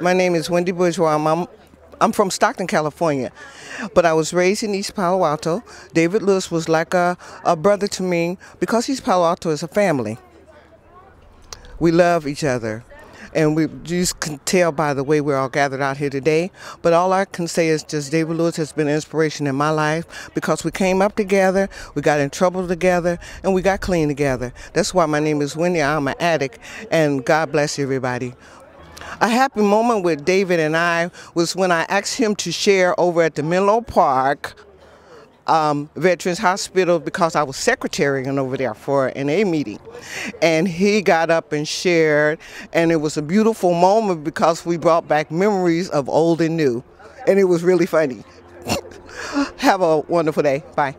My name is Wendy Bourgeois. I'm, I'm from Stockton, California, but I was raised in East Palo Alto. David Lewis was like a, a brother to me because East Palo Alto is a family. We love each other. And we just can tell by the way we're all gathered out here today. But all I can say is just David Lewis has been an inspiration in my life because we came up together, we got in trouble together, and we got clean together. That's why my name is Wendy. I'm an addict, and God bless everybody. A happy moment with David and I was when I asked him to share over at the Menlo Park um, Veterans Hospital because I was secretarying over there for an A meeting. And he got up and shared, and it was a beautiful moment because we brought back memories of old and new. And it was really funny. Have a wonderful day. Bye.